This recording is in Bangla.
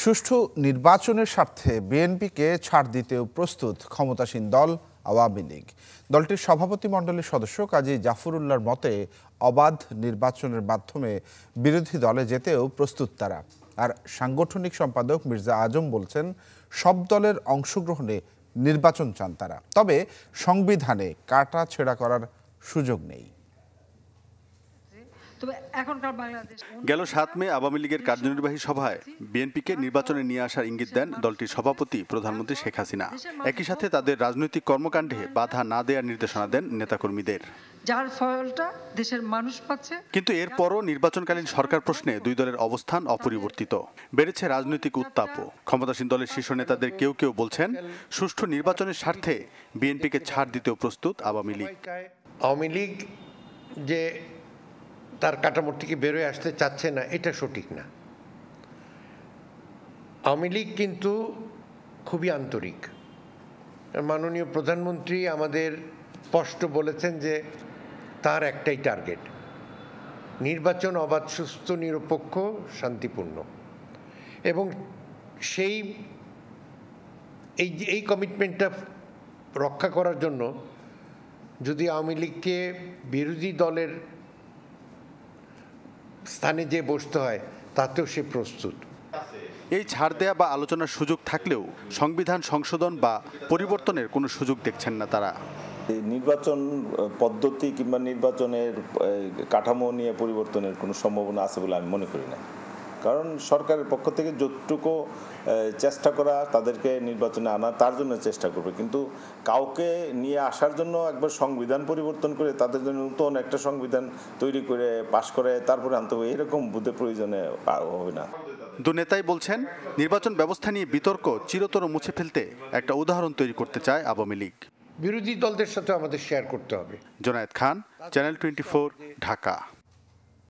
সুষ্ঠু নির্বাচনের স্বার্থে বিএনপিকে ছাড় দিতেও প্রস্তুত ক্ষমতাসীন দল আওয়ামী লীগ। দলটির সভাপতি মণ্ডলীর সদস্য কাজী জাফরুল্লাহর মতে, অবাধ নির্বাচনের মাধ্যমে বিরোধী দলে যেতেও প্রস্তুত তারা। আর সাংগঠনিক সম্পাদক মির্জা আজম বলছেন, সব দলের অংশগ্রহণে নির্বাচন চান তারা। তবে সংবিধানে কাটা ছেঁড়া করার সুযোগ নেই। তবে এখনকার বাংলাদেশ গেল সাত মে আওয়ামী লীগের কার্যনির্বাহী সভায় বিএনপিকে নির্বাচনে নিয়ে আসার ইঙ্গিত দেন দলটির সভাপতি প্রধানমন্ত্রী শেখ হাসিনা। একই সাথে তাদের রাজনৈতিক কর্মকাণ্ডে বাধা না দেওয়ার নির্দেশনা দেন নেতাকর্মীদের। যার ফলটা দেশের মানুষ পাচ্ছে। কিন্তু এরপরও নির্বাচনকালীন সরকার প্রশ্নে দুই দলের অবস্থান অপরিবর্তিত। বেড়েছে রাজনৈতিক উত্তাপও। ক্ষমতাসীন দলের শীর্ষ নেতাদের কেউ কেউ বলছেন সুষ্ঠু নির্বাচনের স্বার্থে বিএনপিকে ছাড় দিতেও প্রস্তুত আওয়ামী লীগ। আওয়ামী লীগ যে তার কাঠামোর থেকে বেরোয় আসতে চাচ্ছে না, এটা সঠিক না। আওয়ামী লীগ কিন্তু খুবই আন্তরিক। মাননীয় প্রধানমন্ত্রী আমাদের স্পষ্ট বলেছেন যে তার একটাই টার্গেট, নির্বাচন অবাধ, সুস্থ, নিরপেক্ষ, শান্তিপূর্ণ। এবং সেই, এই এই কমিটমেন্টটা রক্ষা করার জন্য যদি আওয়ামী লীগকে বিরোধী দলের স্থানে যে বসতে হয় তাতেও সে প্রস্তুত। এই ছাড় দেয়া বা আলোচনার সুযোগ থাকলেও সংবিধান সংশোধন বা পরিবর্তনের কোনো সুযোগ দেখছেন না তারা। এই নির্বাচন পদ্ধতি কিংবা নির্বাচনের কাঠামো নিয়ে পরিবর্তনের কোনো সম্ভাবনা আছে বলে আমি মনে করি না। কারণ সরকারের পক্ষ থেকে যতটুকু চেষ্টা করা তাদেরকে নির্বাচনে আনা তার জন্য চেষ্টা করবে। কিন্তু কাউকে নিয়ে আসার জন্য একবার সংবিধান পরিবর্তন করে তাদের জন্য নতুন একটা সংবিধান তৈরি করে পাশ করে তারপরে আনতে হবে এরকম বুধে প্রয়োজনে হবে না। দু নেতাই বলছেন নির্বাচন ব্যবস্থা নিয়ে বিতর্ক চিরতর মুছে ফেলতে একটা উদাহরণ তৈরি করতে চায় আওয়ামী লীগ। বিরোধী দলদের সাথে আমাদের শেয়ার করতে হবে। Junaid Khan channel twenty Dhaka.